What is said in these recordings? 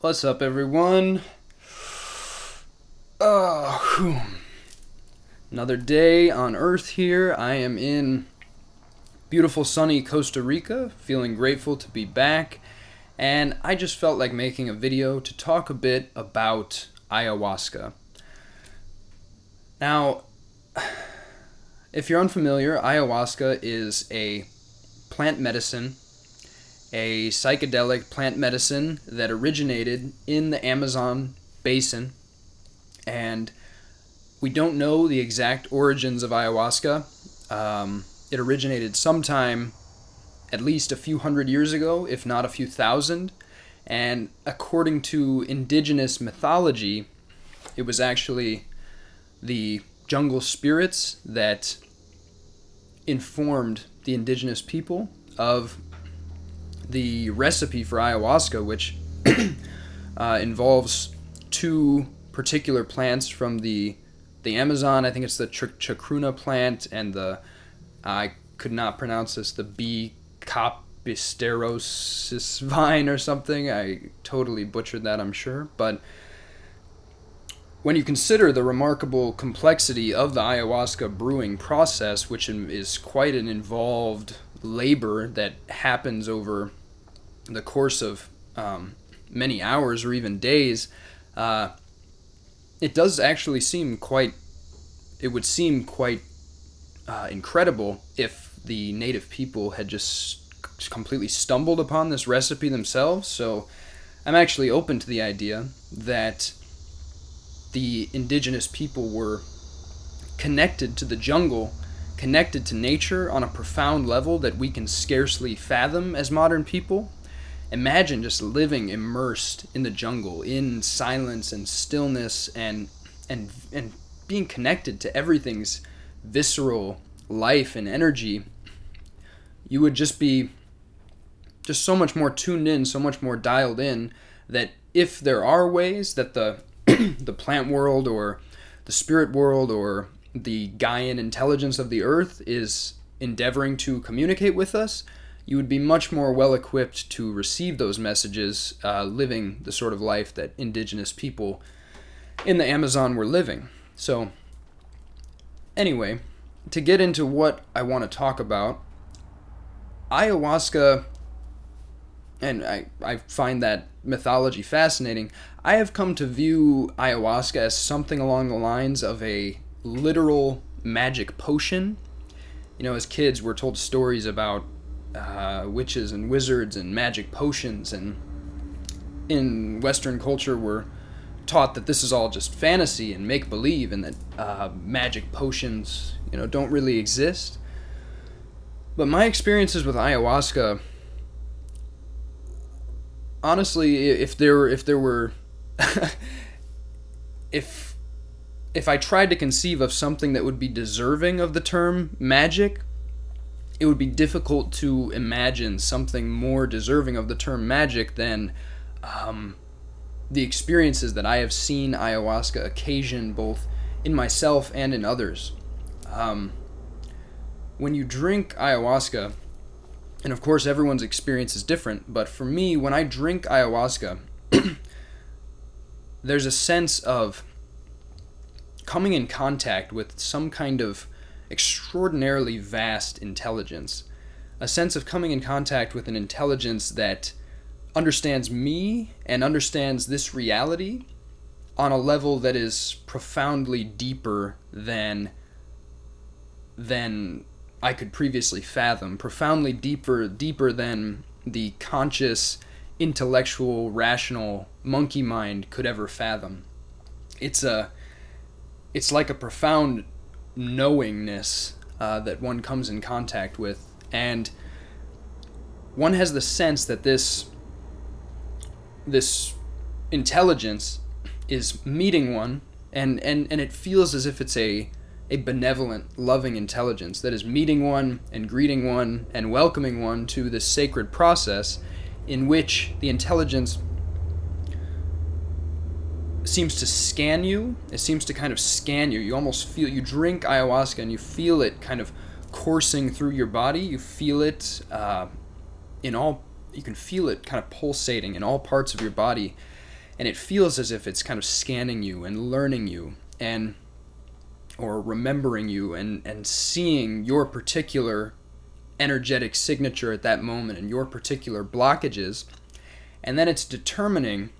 What's up, everyone? Oh, whew. another day on Earth here. I am in beautiful, sunny Costa Rica, feeling grateful to be back. And I just felt like making a video to talk a bit about ayahuasca. Now, if you're unfamiliar, ayahuasca is a plant medicine a psychedelic plant medicine that originated in the Amazon basin. And we don't know the exact origins of ayahuasca. Um, it originated sometime at least a few hundred years ago, if not a few thousand. And according to indigenous mythology, it was actually the jungle spirits that informed the indigenous people of the recipe for ayahuasca, which uh, involves two particular plants from the the Amazon. I think it's the ch- chacruna plant and the I could not pronounce this the B capisterosis vine or something. I totally butchered that, I'm sure, but when you consider the remarkable complexity of the ayahuasca brewing process, which is quite an involved labor that happens over the course of um, many hours or even days, uh, it does actually seem quite. It would seem quite uh, incredible if the native people had just completely stumbled upon this recipe themselves. So I'm actually open to the idea that the indigenous people were connected to the jungle, connected to nature on a profound level that we can scarcely fathom as modern people imagine just living immersed in the jungle in silence and stillness and and and being connected to everything's visceral life and energy. You would just be just so much more tuned in so much more dialed in that if there are ways that the the plant world or the spirit world or the Gaian intelligence of the earth is endeavoring to communicate with us, you would be much more well equipped to receive those messages uh, living the sort of life that indigenous people in the Amazon were living. So, anyway, to get into what I want to talk about, ayahuasca, and I, I find that mythology fascinating. I have come to view ayahuasca as something along the lines of a literal magic potion. You know, as kids, we're told stories about uh, witches and wizards and magic potions, and in Western culture, we're taught that this is all just fantasy and make believe, and that uh, magic potions, you know, don't really exist. But my experiences with ayahuasca, honestly, if there if there were, if if I tried to conceive of something that would be deserving of the term magic, it would be difficult to imagine something more deserving of the term magic than um, the experiences that I have seen ayahuasca occasion both in myself and in others. Um, when you drink ayahuasca, and of course everyone's experience is different, but for me, when I drink ayahuasca, there's a sense of coming in contact with some kind of extraordinarily vast intelligence. A sense of coming in contact with an intelligence that understands me and understands this reality on a level that is profoundly deeper than than I could previously fathom, profoundly deeper deeper than the conscious, intellectual, rational monkey mind could ever fathom. It's a it's like a profound knowingness uh, that one comes in contact with, and one has the sense that this this intelligence is meeting one, and and and it feels as if it's a a benevolent, loving intelligence that is meeting one and greeting one and welcoming one to this sacred process in which the intelligence seems to scan you. It seems to kind of scan you. You almost feel you drink ayahuasca and you feel it kind of coursing through your body. You feel it uh, in all. You can feel it kind of pulsating in all parts of your body, and it feels as if it's kind of scanning you and learning you and or remembering you and and seeing your particular energetic signature at that moment and your particular blockages and then it's determining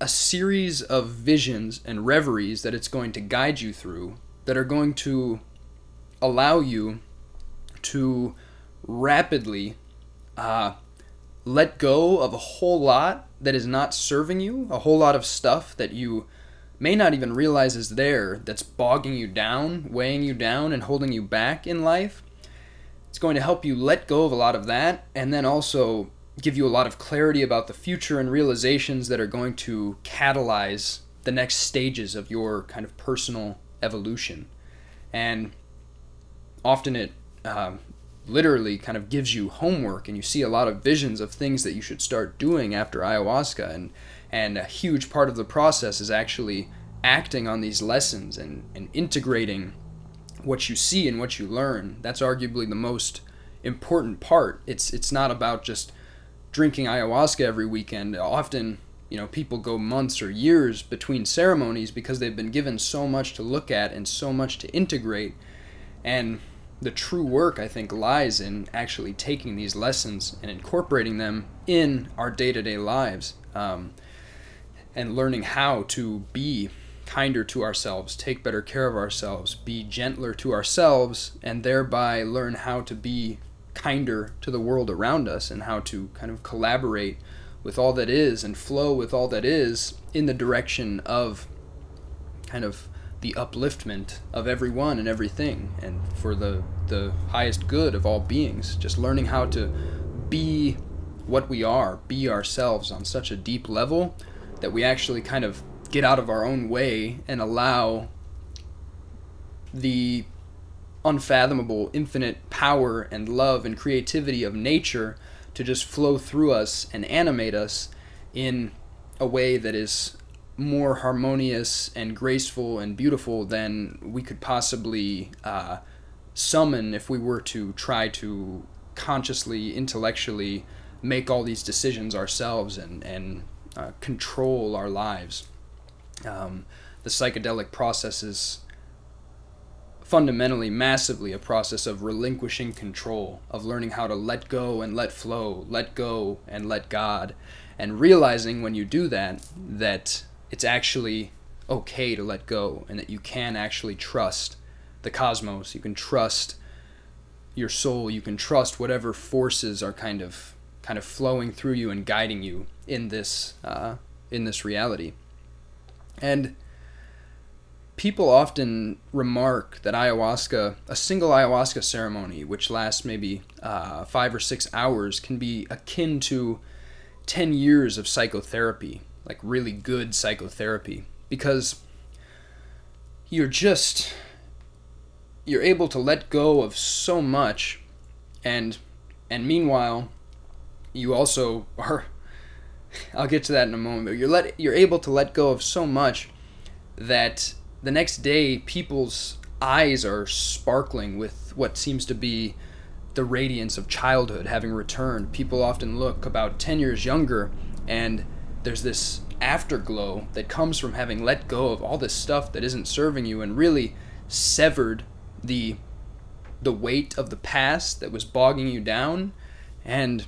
a series of visions and reveries that it's going to guide you through that are going to allow you to rapidly uh, let go of a whole lot that is not serving you, a whole lot of stuff that you may not even realize is there that's bogging you down, weighing you down, and holding you back in life. It's going to help you let go of a lot of that and then also give you a lot of clarity about the future and realizations that are going to catalyze the next stages of your kind of personal evolution. And often it uh, literally kind of gives you homework and you see a lot of visions of things that you should start doing after ayahuasca. And and a huge part of the process is actually acting on these lessons and, and integrating what you see and what you learn. That's arguably the most important part. It's it's not about just drinking ayahuasca every weekend often you know people go months or years between ceremonies because they've been given so much to look at and so much to integrate. And the true work, I think, lies in actually taking these lessons and incorporating them in our day to day lives um, and learning how to be kinder to ourselves, take better care of ourselves, be gentler to ourselves, and thereby learn how to be kinder to the world around us and how to kind of collaborate with all that is and flow with all that is in the direction of kind of the upliftment of everyone and everything and for the the highest good of all beings. Just learning how to be what we are be ourselves on such a deep level that we actually kind of get out of our own way and allow the unfathomable infinite power and love and creativity of nature to just flow through us and animate us in a way that is more harmonious and graceful and beautiful than we could possibly uh, summon if we were to try to consciously, intellectually make all these decisions ourselves and, and uh, control our lives. Um, the psychedelic process is fundamentally, massively a process of relinquishing control, of learning how to let go and let flow, let go and let God, and realizing when you do that, that it's actually okay to let go and that you can actually trust the cosmos. You can trust your soul. You can trust whatever forces are kind of kind of flowing through you and guiding you in this uh, in this reality. And people often remark that ayahuasca, a single ayahuasca ceremony, which lasts maybe uh, five or six hours, can be akin to 10 years of psychotherapy like really good psychotherapy. Because you're just you're able to let go of so much and and meanwhile you also are I'll get to that in a moment but you're let you're able to let go of so much that the next day people's eyes are sparkling with what seems to be the radiance of childhood having returned. People often look about 10 years younger and there's this afterglow that comes from having let go of all this stuff that isn't serving you and really severed the the weight of the past that was bogging you down. And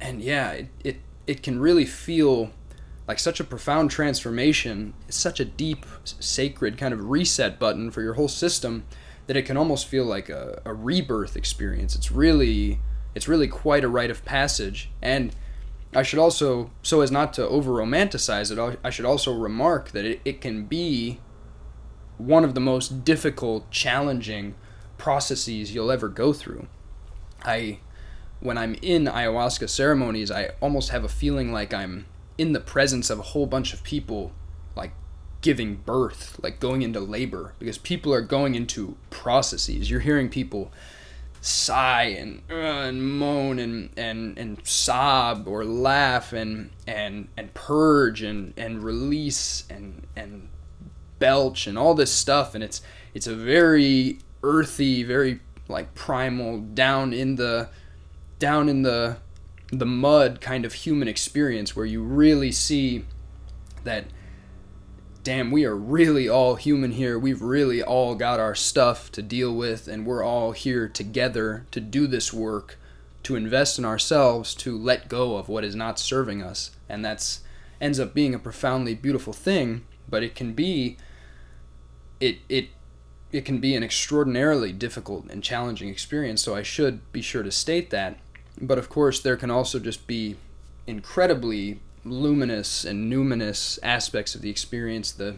and yeah it, it it can really feel like such a profound transformation such a deep sacred kind of reset button for your whole system that it can almost feel like a, a rebirth experience it's really it's really quite a rite of passage and I should also, so as not to over romanticize it, I should also remark that it, it can be one of the most difficult, challenging processes you'll ever go through. I, when I'm in ayahuasca ceremonies, I almost have a feeling like I'm in the presence of a whole bunch of people, like giving birth, like going into labor, because people are going into processes. You're hearing people sigh and uh, and moan and, and and sob or laugh and and and purge and and release and and belch and all this stuff and it's it's a very earthy very like primal down in the down in the the mud kind of human experience where you really see that damn we are really all human here. We've really all got our stuff to deal with and we're all here together to do this work to invest in ourselves to let go of what is not serving us. And that's ends up being a profoundly beautiful thing but it can be it it it can be an extraordinarily difficult and challenging experience. So I should be sure to state that but of course, there can also just be incredibly luminous and numinous aspects of the experience. The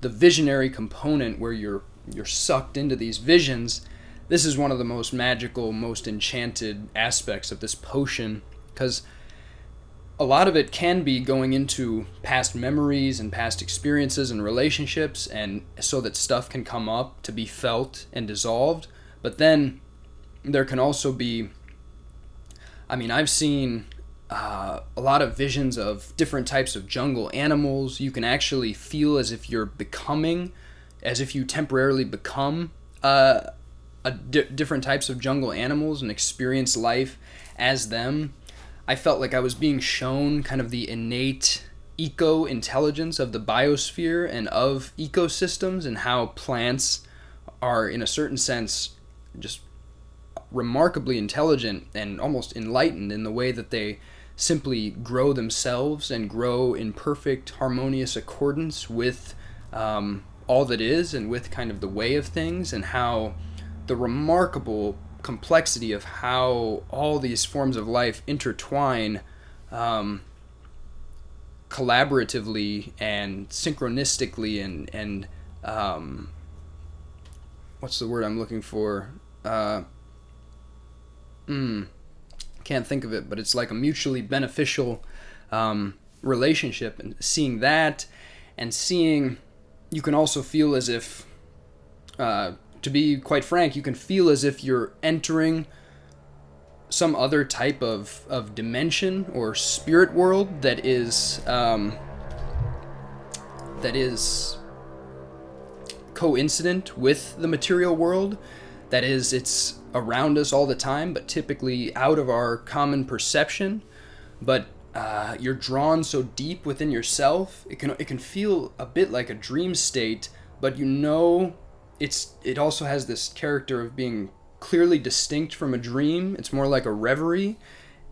the visionary component where you're you're sucked into these visions. This is one of the most magical, most enchanted aspects of this potion because a lot of it can be going into past memories and past experiences and relationships and so that stuff can come up to be felt and dissolved but then there can also be I mean, I've seen uh, a lot of visions of different types of jungle animals. You can actually feel as if you're becoming, as if you temporarily become uh, a di- different types of jungle animals and experience life as them. I felt like I was being shown kind of the innate eco intelligence of the biosphere and of ecosystems and how plants are, in a certain sense, just remarkably intelligent and almost enlightened in the way that they simply grow themselves and grow in perfect harmonious accordance with um, all that is and with kind of the way of things and how the remarkable complexity of how all these forms of life intertwine um, collaboratively and synchronistically and and um, what's the word I'm looking for? Uh, mm, can't think of it, but it's like a mutually beneficial um, relationship. And seeing that, and seeing, you can also feel as if, uh, to be quite frank, you can feel as if you're entering some other type of, of dimension or spirit world that is um, that is coincident with the material world that is, it's around us all the time, but typically out of our common perception. But uh, you're drawn so deep within yourself, it can it can feel a bit like a dream state, but you know it's it also has this character of being clearly distinct from a dream. It's more like a reverie,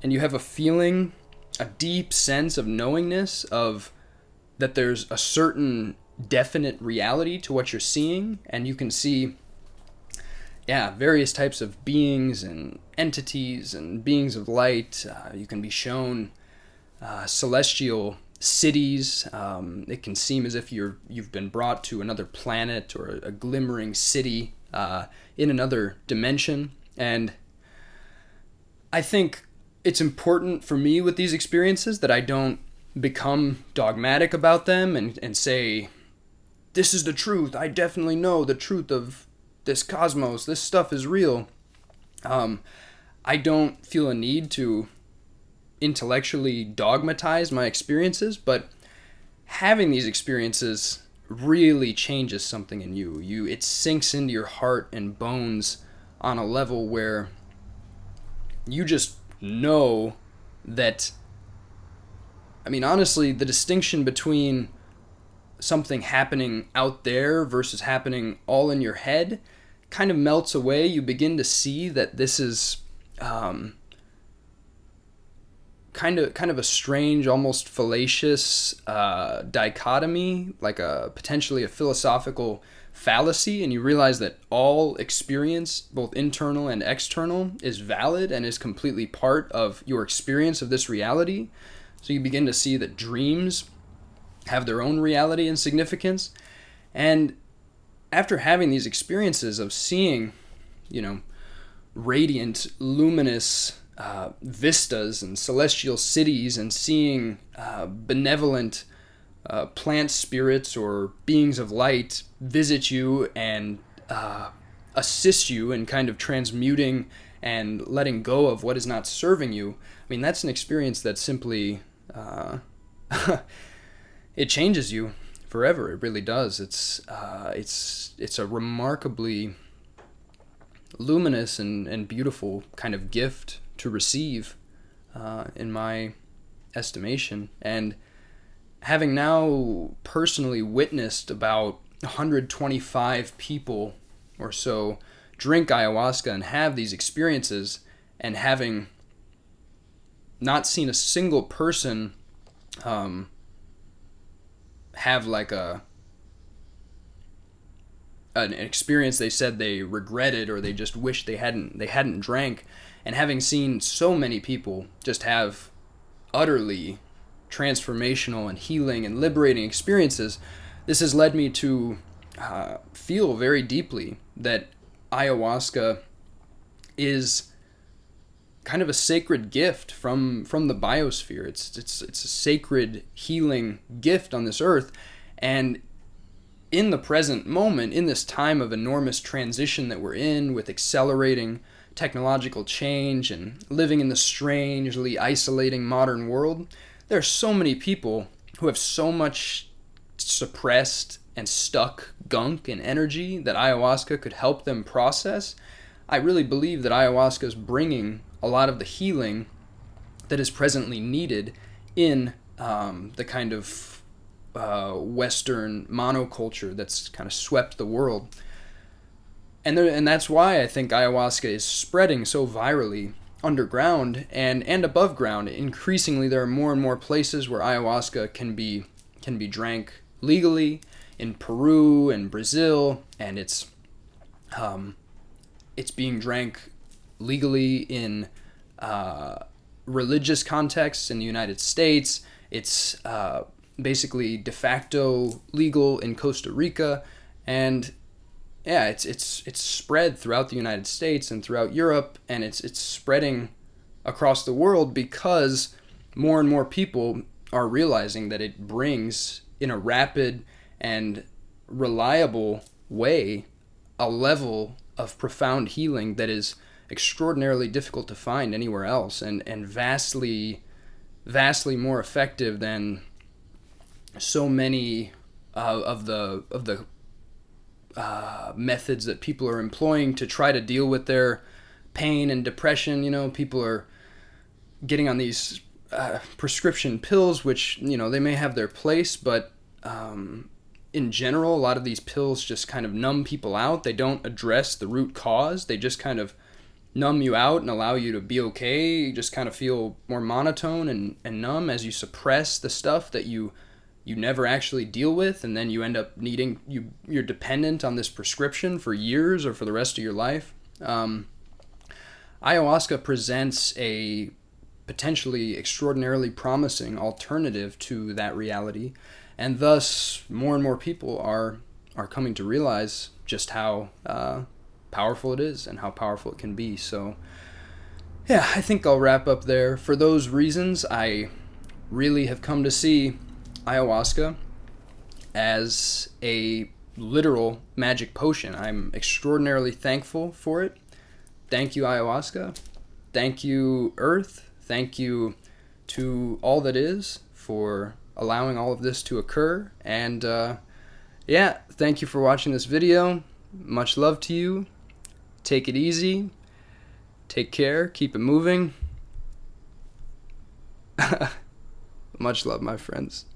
and you have a feeling, a deep sense of knowingness of that there's a certain definite reality to what you're seeing, and you can see yeah, various types of beings and entities and beings of light. Uh, you can be shown uh, celestial cities. Um, it can seem as if you're you've been brought to another planet or a, a glimmering city uh, in another dimension. And I think it's important for me with these experiences that I don't become dogmatic about them and, and say, this is the truth. I definitely know the truth of this cosmos, this stuff is real. Um, I don't feel a need to intellectually dogmatize my experiences, but having these experiences really changes something in you. You it sinks into your heart and bones on a level where you just know that I mean honestly the distinction between something happening out there versus happening all in your head kind of melts away, you begin to see that this is um, kind of kind of a strange, almost fallacious uh, dichotomy, like a potentially a philosophical fallacy, and you realize that all experience, both internal and external, is valid and is completely part of your experience of this reality. So you begin to see that dreams have their own reality and significance, and after having these experiences of seeing, you know, radiant, luminous uh, vistas and celestial cities and seeing uh, benevolent uh, plant spirits or beings of light visit you and uh, assist you in kind of transmuting and letting go of what is not serving you. I mean, that's an experience that simply uh, it changes you forever. It really does. It's uh, it's it's a remarkably luminous and, and beautiful kind of gift to receive uh, in my estimation. And having now personally witnessed about 125 people or so drink ayahuasca and have these experiences, and having not seen a single person um, have like a an experience they said they regretted or they just wish they hadn't they hadn't drank. And having seen so many people just have utterly transformational and healing and liberating experiences this has led me to uh, feel very deeply that ayahuasca is kind of a sacred gift from from the biosphere. It's it's it's a sacred healing gift on this earth, and in the present moment, in this time of enormous transition that we're in, with accelerating technological change and living in the strangely isolating modern world, there are so many people who have so much suppressed and stuck gunk and energy that ayahuasca could help them process. I really believe that ayahuasca is bringing a lot of the healing that is presently needed in um, the kind of uh, Western monoculture that's kind of swept the world. And, there, and that's why I think ayahuasca is spreading so virally underground and, and above ground. Increasingly, there are more and more places where ayahuasca can be can be drank legally in Peru and Brazil, and it's um, it's being drank legally in uh, religious contexts in the United States. It's uh, basically de facto legal in Costa Rica, and yeah, it's it's it's spread throughout the United States and throughout Europe, and it's it's spreading across the world because more and more people are realizing that it brings in a rapid and reliable way a level of profound healing that is extraordinarily difficult to find anywhere else and, and vastly vastly more effective than so many uh, of the of the uh, methods that people are employing to try to deal with their pain and depression. You know, people are getting on these uh, prescription pills, which you know they may have their place, but um, in general, a lot of these pills just kind of numb people out. They don't address the root cause. They just kind of numb you out and allow you to be okay. You just kind of feel more monotone and, and numb as you suppress the stuff that you you never actually deal with and then you end up needing you you're dependent on this prescription for years or for the rest of your life. Um, ayahuasca presents a potentially extraordinarily promising alternative to that reality and thus more and more people are are coming to realize just how uh, powerful it is and how powerful it can be. So, yeah, I think I'll wrap up there. For those reasons, I really have come to see ayahuasca as a literal magic potion. I'm extraordinarily thankful for it. Thank you, ayahuasca. Thank you, Earth. Thank you to all that is for allowing all of this to occur. And uh, yeah, thank you for watching this video. Much love to you. Take it easy. Take care. Keep it moving. Much love, my friends.